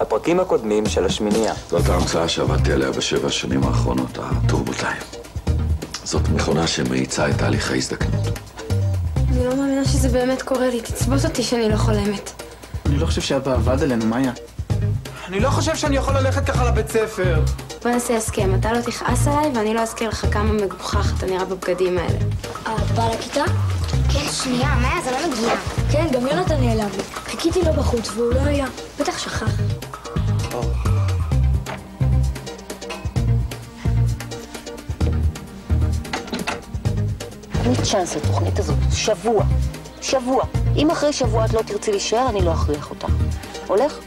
הפרקים הקודמים של השמינייה. זאת ההמצאה שעבדתי עליה בשבע השנים האחרונות, הטורבוטיים. זאת מכונה שמאיצה את תהליך ההזדקנות. אני לא מאמינה שזה באמת קורה לי, תצבות אותי שאני לא חולמת. אני לא חושב שאבא עבד עלינו, מאיה. אני לא חושב שאני יכול ללכת ככה לבית ספר. בוא נעשה הסכם, אתה לא תכעס עליי ואני לא אזכיר לך כמה מגוחך אתה נראה בבגדים האלה. את באה לכיתה? כן, שנייה, מאיה, זה לא מגיע. כן, גם יונתן נעלם לי. חיכיתי לו בחוץ והוא לא היה. בטח שכח. צ'אנס לתוכנית הזאת. שבוע. שבוע. אם אחרי שבוע את לא תרצי להישאר, אני לא אכריח אותך. הולך?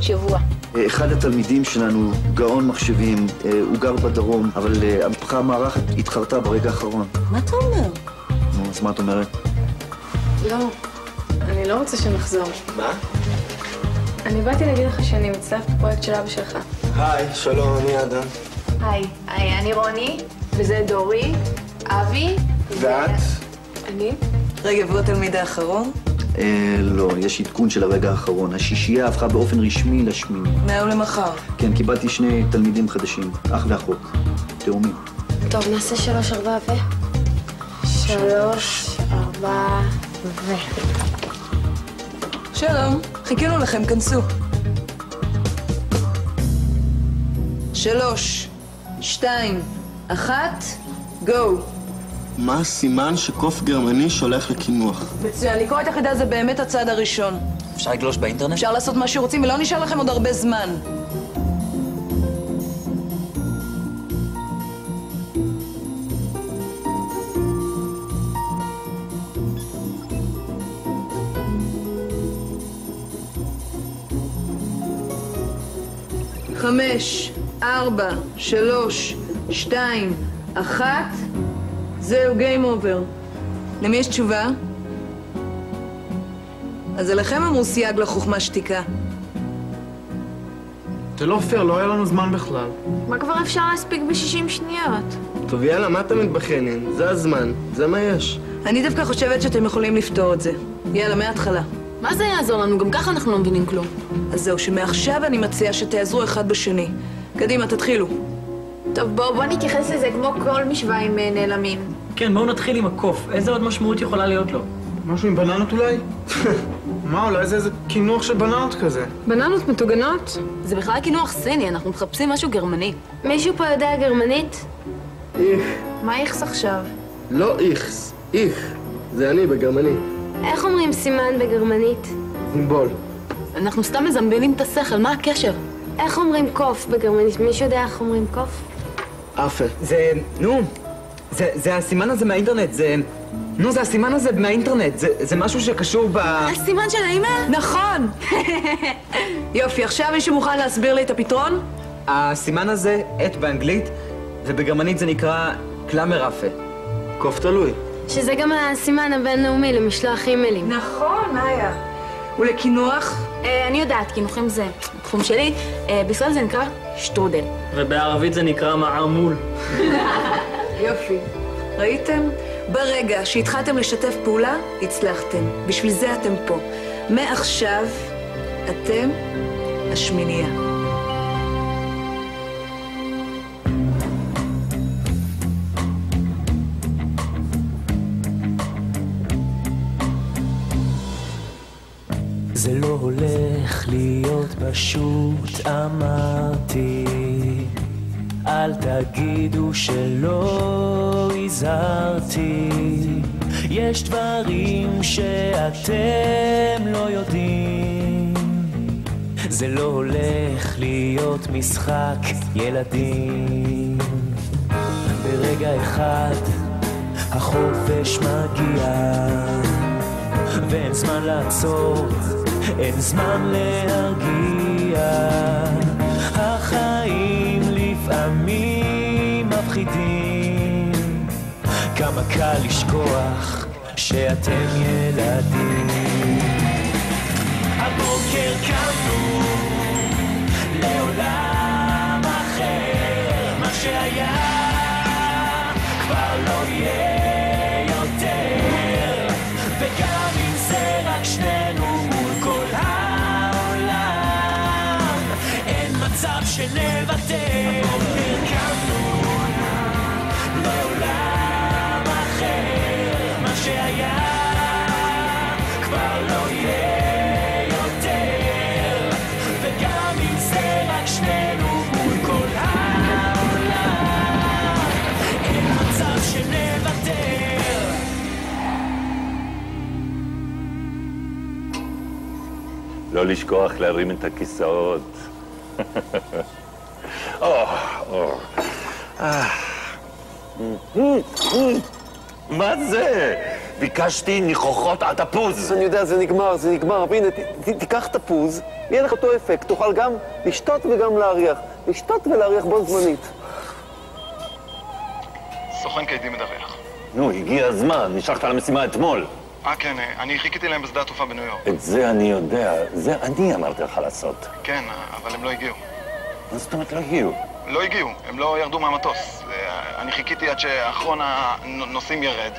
שבוע. אחד התלמידים שלנו, גאון מחשבים, אה, הוא גר בדרום, אבל אה, המשפחה המארחת התחרתה ברגע האחרון. מה אתה אומר? נו, אז מה את אומרת? לא, אני לא רוצה שנחזור. מה? אני באתי להגיד לך שאני מצטרפת לפרויקט של אבא שלך. היי, שלום, אני אדם. היי, אני רוני, וזה דורי, אבי. ואת? אני? רגב הוא התלמיד האחרון? אה, לא, יש עדכון של הרגע האחרון. השישייה הפכה באופן רשמי לשמיני. מהיום למחר. כן, קיבלתי שני תלמידים חדשים, אח ואחות, תאומים. טוב, נעשה שלוש, ארבע ו... שלוש, ארבע ו... שלום, חיכינו לכם, כנסו. שלוש, שתיים, אחת, גו. מה הסימן שקוף גרמני שולח לקינוח? מצוין, לקרוא את החידה זה באמת הצעד הראשון. אפשר לגלוש באינטרנט? אפשר לעשות מה שרוצים ולא נשאר לכם עוד הרבה זמן. חמש, ארבע, שלוש, שתיים, אחת, זהו, game over. למי יש תשובה? אז עליכם אמרו סייג לחוכמה שתיקה. זה לא פייר, לא היה לנו זמן בכלל. מה כבר אפשר להספיק ב-60 שניות? טוב, יאללה, מה אתם מתבכיינים? זה הזמן, זה מה יש. אני דווקא חושבת שאתם יכולים לפתור את זה. יאללה, מההתחלה. מה זה יעזור לנו? גם ככה אנחנו לא מבינים כלום. אז זהו, שמעכשיו אני מציעה שתעזרו אחד בשני. קדימה, תתחילו. טוב, בואו בוא נתייחס לזה כמו כל משוואה עם אה, נעלמים. כן, בואו נתחיל עם הקוף. איזה עוד משמעות יכולה להיות לו? משהו עם בננות אולי? מה, אולי זה איזה קינוח של בננות כזה. בננות מטוגנות? זה בכלל קינוח סיני, אנחנו מחפשים משהו גרמני. מישהו פה יודע גרמנית? איך. מה איכס עכשיו? לא איכס, איך. זה אני בגרמני. איך אומרים סימן בגרמנית? סימבול. אנחנו סתם מזמבלים את השכל, מה הקשר? איך אומרים קוף בגרמנית? מישהו יודע איך אומרים קוף? אפה. זה... נו, זה, זה הסימן הזה מהאינטרנט, זה... נו, זה הסימן הזה מהאינטרנט, זה, זה משהו שקשור ב... הסימן של האימייל? נכון! יופי, עכשיו מישהו מוכן להסביר לי את הפתרון? הסימן הזה, את באנגלית, ובגרמנית זה נקרא קלאמר אפה. קוף תלוי. שזה גם הסימן הבינלאומי למשלוח אימיילים. נכון, מאיה. ולקינוח? אה, אני יודעת, קינוחים זה תחום שלי. אה, בישראל זה נקרא שטרודל. ובערבית זה נקרא מערמול. יופי. ראיתם? ברגע שהתחלתם לשתף פעולה, הצלחתם. בשביל זה אתם פה. מעכשיו, אתם השמינייה. זה לא הולך להיות פשוט, אמרתי. אל תגידו שלא הזהרתי. יש דברים שאתם לא יודעים. זה לא הולך להיות משחק ילדים. ברגע אחד החופש מגיע, ואין זמן לעצור. אין זמן להרגיע, כמה קל לשכוח שאתם ילדים. הבוקר קמנו לעולם אחר, מה שהיה כבר לא יהיה יותר, וגם אם זה רק שנינו מול כל העולם, אין מצב שנוותר. לא לשכוח להרים את הכיסאות. או, או. אה. מה זה? ביקשתי ניחוחות על תפוז. אני יודע, זה נגמר, זה נגמר. הנה, תיקח תפוז, יהיה לך אותו אפקט. תוכל גם לשתות וגם להריח. לשתות ולהריח בו זמנית. סוכן קיידי מדווח. נו, הגיע הזמן, נשלחת למשימה אתמול. אה, כן, אה, אני חיכיתי להם בשדה התעופה בניו יורק. את זה אני יודע, זה אני אמרתי לך לעשות. כן, אה, אבל הם לא הגיעו. מה זאת אומרת לא הגיעו? לא הגיעו, הם לא ירדו מהמטוס. אה, אני חיכיתי עד שאחרון הנוסעים ירד.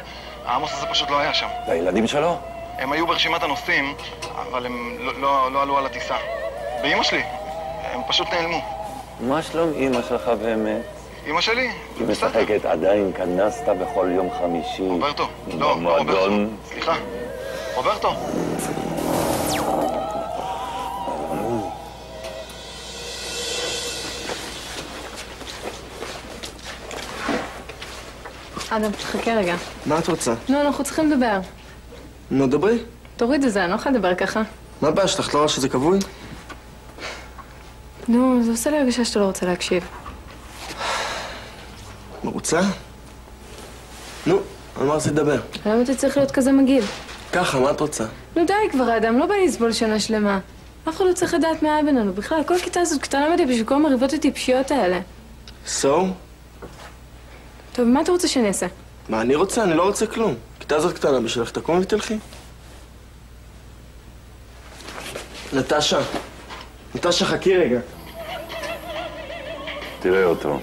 העמוס הזה פשוט לא היה שם. והילדים שלו? הם היו ברשימת הנוסעים, אבל הם לא, לא, לא עלו על הטיסה. באמא שלי, הם פשוט נעלמו. מה שלום אימא שלך באמת? אמא שלי, היא משחקת עדיין כנסתה בכל יום חמישי. רוברטו. לא, לא רוברטו. סליחה. רוברטו. אדם, תחכה רגע. מה את רוצה? נו, אנחנו צריכים לדבר. נו, דברי. תוריד את זה, אני לא יכולה לדבר ככה. מה הבעיה שלך? את לא רואה שזה כבוי? נו, זה עושה לי הרגשה שאתה לא רוצה להקשיב. מרוצה? נו, על מה רצית לדבר? למה אתה צריך להיות כזה מגיב? ככה, מה את רוצה? נו די כבר, אדם, לא בא לסבול שנה שלמה. אף אחד לא צריך לדעת מה היה בינינו. בכלל, כל הכיתה הזאת קטנה מדי בשביל כל המריבות הטיפשיות האלה. So? טוב, מה אתה רוצה שאני אעשה? מה אני רוצה? אני לא רוצה כלום. כיתה הזאת קטנה בשבילך, תקומי ותלכי. נטשה. נטשה, חכי רגע. תראה אותו.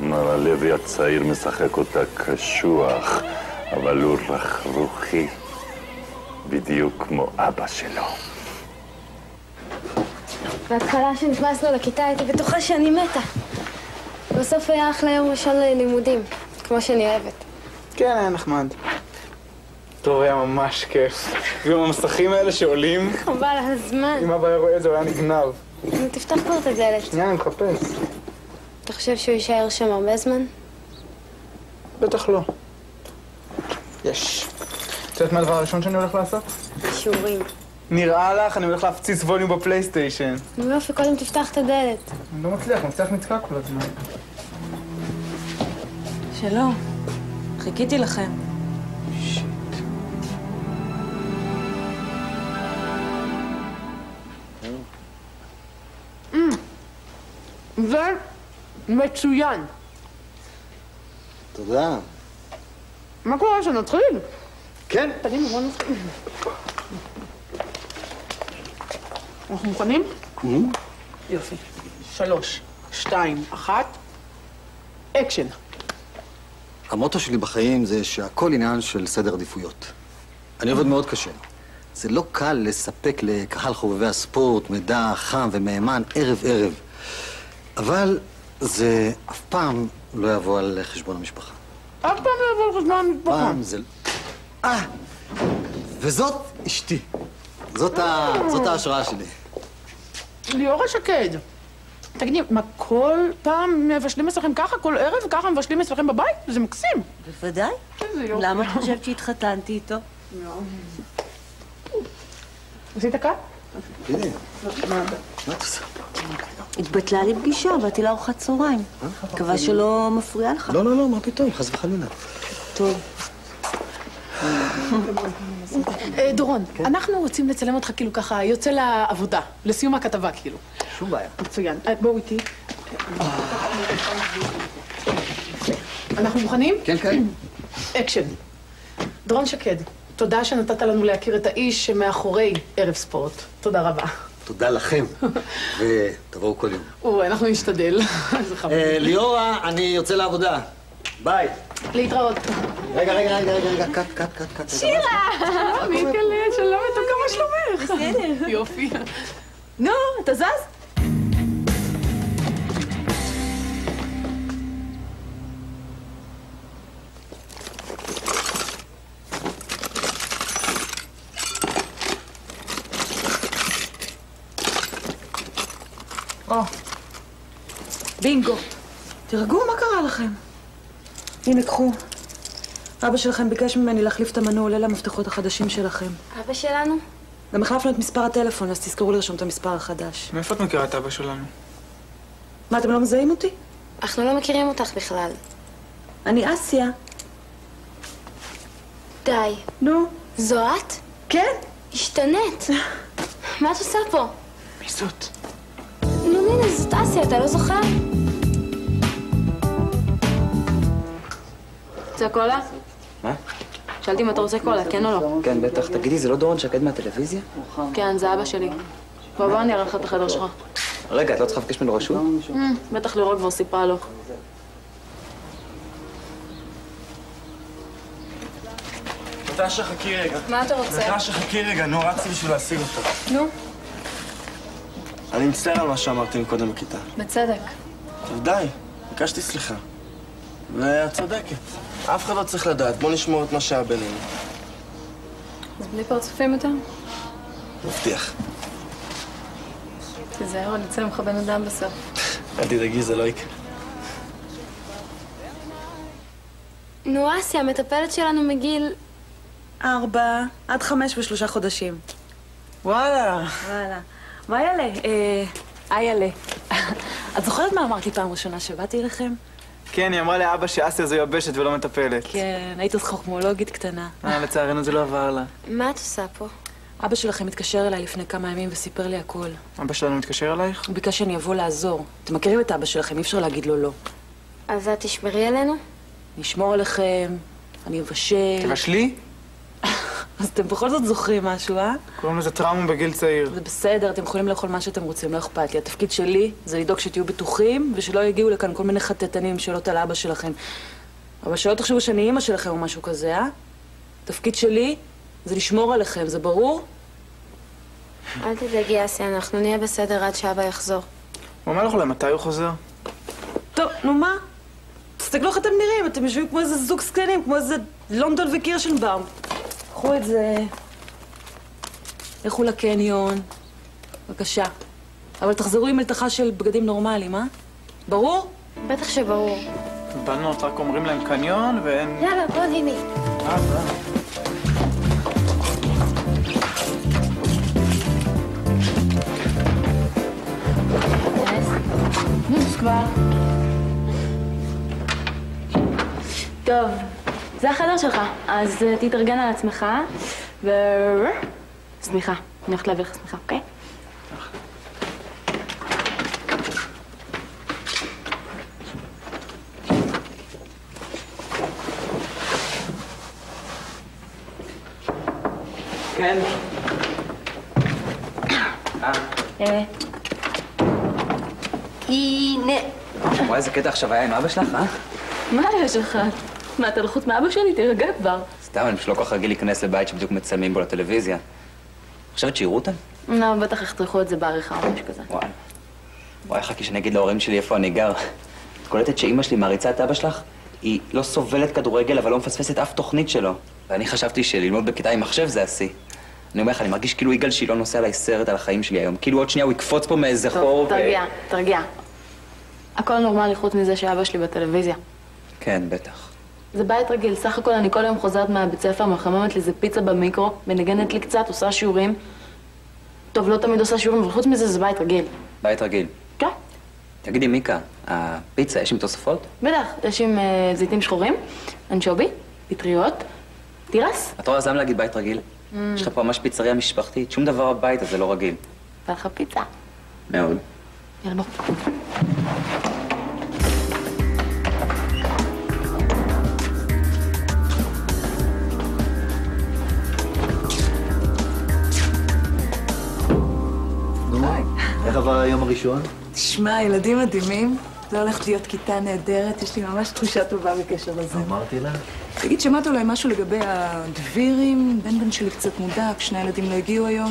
מר הלוי הצעיר משחק אותה קשוח, אבל הוא רכרוכי, בדיוק כמו אבא שלו. בהתחלה כשנכנסנו לכיתה הייתי בטוחה שאני מתה. בסוף היה אחלה יום ראשון ללימודים, כמו שאני אוהבת. כן, היה נחמד. טוב, היה ממש כיף. גם המסכים האלה שעולים, חבל על הזמן. אם אבא היה רואה את זה, הוא היה נגנב. תפתח כבר את הדלת. שנייה, אני מחפש. חושב שהוא יישאר שם הרבה זמן? בטח לא. יש. את יודעת מה הדבר הראשון שאני הולך לעשות? שיעורים. נראה לך, אני הולך להפציץ ווליום בפלייסטיישן. נו יופי, קודם תפתח את הדלת. אני לא מצליח, מצליח נתקע כל הזמן. שלום. חיכיתי לכם. זה מצוין. תודה. מה קורה שנתחיל? כן. קדימה, בוא נתחיל. אנחנו מוכנים? יופי. שלוש, שתיים, אחת, אקשן. המוטו שלי בחיים זה שהכל עניין של סדר עדיפויות. אני עובד מאוד קשה. זה לא קל לספק לקהל חובבי הספורט מידע חם ומהימן ערב-ערב. אבל זה אף פעם לא יבוא על חשבון המשפחה. אף פעם לא יבוא על חשבון המשפחה. פעם זה... אה! וזאת אשתי. זאת, ה... זאת ההשראה שלי. ליאורה שקד. תגידי, מה כל פעם מבשלים אצלכם ככה? כל ערב ככה מבשלים אצלכם בבית? זה מקסים. בוודאי. איזה יופי. למה את חושבת שהתחתנתי איתו? עשית קאט? הנה, מה? את עושה? התבטלה לי פגישה, באתי לארוחת צהריים. מקווה שלא מפריע לך. לא, לא, לא, מה פתאום, חס וחלילה. טוב. אה, דורון, אנחנו רוצים לצלם אותך כאילו ככה, יוצא לעבודה, לסיום הכתבה כאילו. שום בעיה. מצוין. אה, בואו איתי. אנחנו מוכנים? כן, כן. אקשן. דורון שקד, תודה שנתת לנו להכיר את האיש שמאחורי ערב ספורט. תודה רבה. תודה לכם, ותבואו כל יום. או, אנחנו נשתדל. אה, ליאורה, אני יוצא לעבודה. ביי. להתראות. רגע, רגע, רגע, רגע, רגע, קט, קט, קט, קט. שירה! מיקלה, שלום מתוקה, מה שלומך? בסדר. יופי. נו, אתה זז? בינגו. תירגעו, מה קרה לכם? הנה, קחו. אבא שלכם ביקש ממני להחליף את המנעול, אלה המפתחות החדשים שלכם. אבא שלנו? גם החלפנו את מספר הטלפון, אז תזכרו לרשום את המספר החדש. מאיפה את מכירה את אבא שלנו? מה, אתם לא מזהים אותי? אנחנו לא מכירים אותך בכלל. אני אסיה. די. נו. זו את? כן. השתנית. מה את עושה פה? מי זאת? זאת אסיה, אתה לא זוכר? רוצה קולה? מה? שאלתי אם אתה רוצה קולה, כן או לא? כן, בטח. תגידי, זה לא דורון שקד מהטלוויזיה? כן, זה אבא שלי. בוא, בוא אני אראה לך את החדר שלך. רגע, את לא צריכה לבקש ממנו רשות? אה, בטח לירון כבר סיפרה לו. נטשה, חכי רגע. מה אתה רוצה? נטשה, חכי רגע, נו, רצתי בשביל להשיג אותו. נו, אני מצטער על מה שאמרתי מקודם בכיתה. בצדק. טוב, די, ביקשתי סליחה. ואת צודקת. אף אחד לא צריך לדעת, בוא נשמור את מה שהיה בינינו. אז בלי פרצופים יותר? מבטיח. תיזהר, אני אצא ממך בן אדם בסוף. אל תדאגי, זה לא יקרה. נו, אסיה, המטפלת שלנו מגיל... ארבע עד חמש ושלושה חודשים. וואלה. וואלה. מה יאללה? אה, איילה. את זוכרת מה אמרתי פעם ראשונה שבאתי אליכם? כן, היא אמרה לאבא שאסיה זו יבשת ולא מטפלת. כן, היית אז חוכמולוגית קטנה. אה, לצערנו זה לא עבר לה. מה את עושה פה? אבא שלכם התקשר אליי לפני כמה ימים וסיפר לי הכל. אבא שלנו מתקשר אלייך? הוא ביקש שאני אבוא לעזור. אתם מכירים את אבא שלכם, אי אפשר להגיד לו לא. אז את תשמרי עלינו? אני אשמור עליכם, אני אבשל. תבשלי? אז אתם בכל זאת זוכרים משהו, אה? קוראים לזה טראומה בגיל צעיר. זה בסדר, אתם יכולים לאכול מה שאתם רוצים, לא אכפת לי. התפקיד שלי זה לדאוג שתהיו בטוחים ושלא יגיעו לכאן כל מיני חטטנים עם שאלות על אבא שלכם. אבל שלא תחשבו שאני אימא שלכם או משהו כזה, אה? התפקיד שלי זה לשמור עליכם, זה ברור? אל תדאגי, אסיה, אנחנו נהיה בסדר עד שאבא יחזור. הוא אומר לך למתי הוא חוזר? טוב, נו מה? תסתכלו איך אתם נראים, אתם יושבים כמו איזה זוג זקנים, כמו איזה לונדון וקירשנבאום. קחו את זה, לכו לקניון, בבקשה. אבל תחזרו עם מלתחה של בגדים נורמליים, אה? ברור? בטח שברור. בנות רק אומרים להם קניון ואין... יאללה, בוא ניני. אה, אה. נו, כבר. טוב, זה החדר שלך, אז אה, תתארגן על עצמך, ו... סליחה, אני הולכת להביא לך סליחה, אוקיי? כן. אה. הנה. וואי, איזה קטע עכשיו היה עם אבא שלך, אה? מה יש לך? מה, אתה לחוץ מאבא שלי? תירגע כבר. סתם, אני פשוט לא כל כך רגיל להיכנס לבית שבדיוק מצלמים בו לטלוויזיה. חושבת שיראו אותם? לא, בטח יחתכו את זה בעריכה או משהו כזה. וואי. וואי, חכי שאני אגיד להורים שלי איפה אני גר. את קולטת שאימא שלי מעריצה את אבא שלך? היא לא סובלת כדורגל, אבל לא מפספסת אף תוכנית שלו. ואני חשבתי שללמוד בכיתה עם מחשב זה השיא. אני אומר לך, אני מרגיש כאילו יגאל שילון עושה עליי סרט על החיים שלי היום. כאילו עוד שנייה הוא יקפוץ פה מאיזה חור טוב, תרגיע, תרגיע. הכל נורמלי חוץ מזה שאבא שלי בטלוויזיה. כן, בטח. זה בית רגיל, סך הכל אני כל יום חוזרת מהבית ספר, מחממת לי איזה פיצה במיקרו, מנגנת לי קצת, עושה שיעורים. טוב, לא תמיד עושה שיעורים, אבל חוץ מזה זה בית רגיל. בית רגיל. כן. תגידי, מיקה, הפיצה, יש עם תוספות? בטח, יש עם אה, זיתים שחורים, אנשובי, פטריות, תירס. את רואה, אז למה להגיד בית רגיל? Mm. יש לך פה ממש פיצריה משפחתית, שום דבר בבית הזה לא רגיל. בא לך פיצה. מאוד. יאללה, בוא. איך עבר היום הראשון? תשמע, ילדים מדהימים. זו הולכת להיות כיתה נהדרת, יש לי ממש תחושה טובה בקשר לזה. אמרתי לה. תגיד, שמעת אולי משהו לגבי הדבירים? בן בן שלי קצת מודאג, שני הילדים לא הגיעו היום.